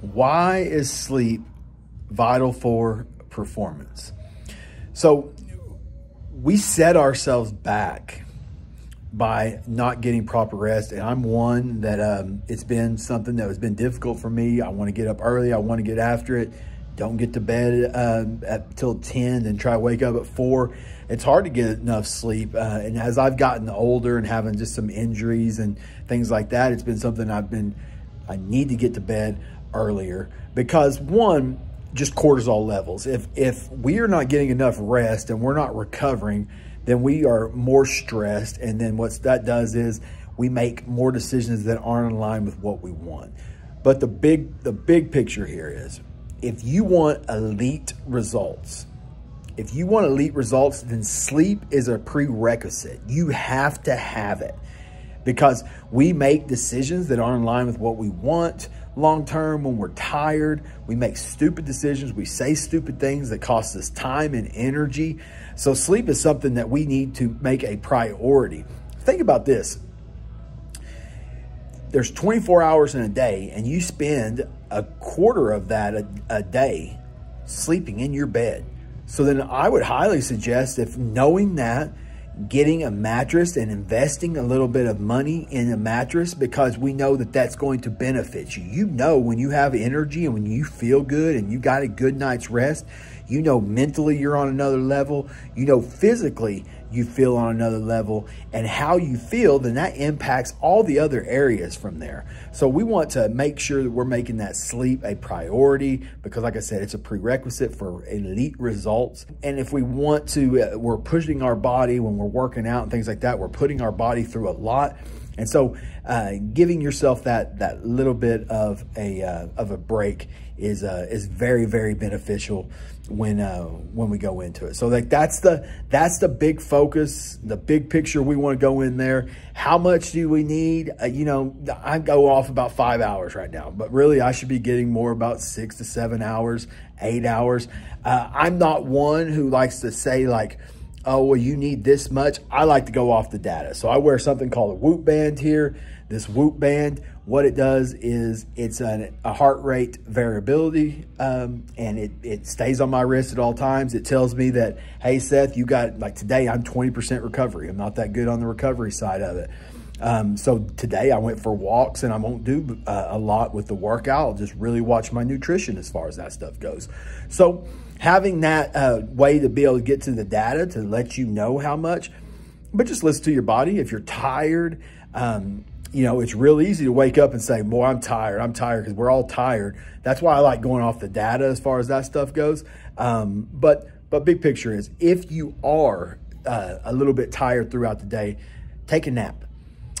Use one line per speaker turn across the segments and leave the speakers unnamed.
Why is sleep vital for performance? So we set ourselves back by not getting proper rest. And I'm one that um, it's been something that has been difficult for me. I want to get up early. I want to get after it. Don't get to bed um, at till 10 and try to wake up at 4. It's hard to get enough sleep. Uh, and as I've gotten older and having just some injuries and things like that, it's been something I've been, I need to get to bed earlier because one, just cortisol levels. If, if we are not getting enough rest and we're not recovering, then we are more stressed. And then what that does is we make more decisions that aren't in line with what we want. But the big, the big picture here is if you want elite results, if you want elite results, then sleep is a prerequisite. You have to have it because we make decisions that aren't in line with what we want long term when we're tired. We make stupid decisions. We say stupid things that cost us time and energy. So sleep is something that we need to make a priority. Think about this. There's 24 hours in a day and you spend a quarter of that a, a day sleeping in your bed. So then I would highly suggest if knowing that getting a mattress and investing a little bit of money in a mattress because we know that that's going to benefit you. You know, when you have energy and when you feel good and you got a good night's rest, you know, mentally you're on another level. You know, physically you feel on another level and how you feel, then that impacts all the other areas from there. So we want to make sure that we're making that sleep a priority because like I said, it's a prerequisite for elite results. And if we want to, uh, we're pushing our body when we're working out and things like that, we're putting our body through a lot. And so uh, giving yourself that that little bit of a uh, of a break is uh, is very very beneficial when uh, when we go into it. So like that's the that's the big focus, the big picture we want to go in there. How much do we need? Uh, you know, I go off about five hours right now, but really I should be getting more about six to seven hours, eight hours. Uh, I'm not one who likes to say like oh, well, you need this much. I like to go off the data. So I wear something called a Whoop band here. This Whoop band, what it does is it's an, a heart rate variability um, and it, it stays on my wrist at all times. It tells me that, hey, Seth, you got, like today, I'm 20% recovery. I'm not that good on the recovery side of it. Um, so today I went for walks and I won't do uh, a lot with the workout. I'll just really watch my nutrition as far as that stuff goes. So having that uh, way to be able to get to the data to let you know how much, but just listen to your body. If you're tired, um, you know, it's real easy to wake up and say, boy, I'm tired. I'm tired because we're all tired. That's why I like going off the data as far as that stuff goes. Um, but, but big picture is if you are uh, a little bit tired throughout the day, take a nap.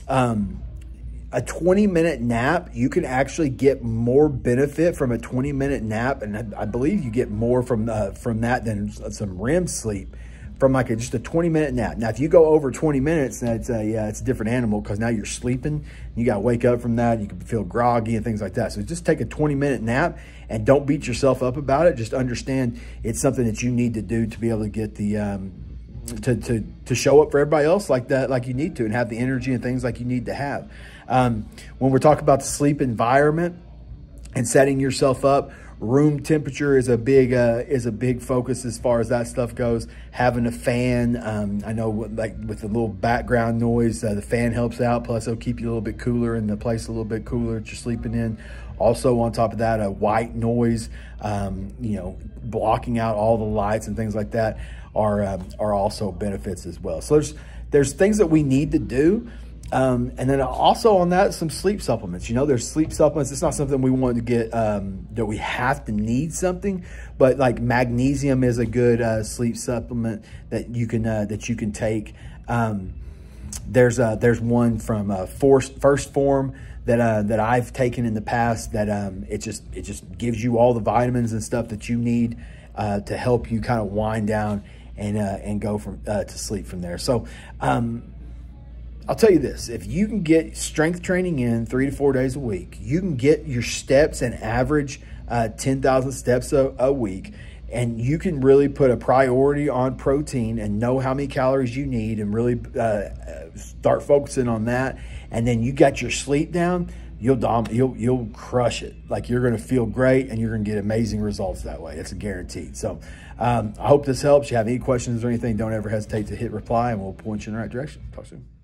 Um, a 20 minute nap, you can actually get more benefit from a 20 minute nap. And I, believe you get more from, uh, from that than some REM sleep from like a, just a 20 minute nap. Now, if you go over 20 minutes, that's a, yeah, it's a different animal because now you're sleeping. You got to wake up from that. You can feel groggy and things like that. So just take a 20 minute nap and don't beat yourself up about it. Just understand it's something that you need to do to be able to get the, um, to, to, to show up for everybody else like that, like you need to and have the energy and things like you need to have. Um, when we're talking about the sleep environment and setting yourself up, room temperature is a big uh, is a big focus as far as that stuff goes. Having a fan, um, I know like with the little background noise, uh, the fan helps out. Plus, it'll keep you a little bit cooler and the place a little bit cooler that you're sleeping in. Also, on top of that, a white noise, um, you know, blocking out all the lights and things like that are um, are also benefits as well. So there's there's things that we need to do um, and then also on that, some sleep supplements. You know, there's sleep supplements. It's not something we want to get um, that we have to need something, but like magnesium is a good uh, sleep supplement that you can uh, that you can take. Um, there's uh, there's one from uh, First, 1st Phorm that uh, that I've taken in the past that um, it just it just gives you all the vitamins and stuff that you need uh, to help you kind of wind down and uh, and go from to sleep from there. So um, I'll tell you this, if you can get strength training in three to four days a week, you can get your steps and average uh, 10,000 steps a, a week, and you can really put a priority on protein and know how many calories you need and really uh, start focusing on that. And then you got your sleep down, you'll dom- you'll you'll crush it. Like you're going to feel great, and you're going to get amazing results that way. It's a guarantee So um, I hope this helps. You have any questions or anything, don't ever hesitate to hit reply, and we'll point you in the right direction. Talk soon.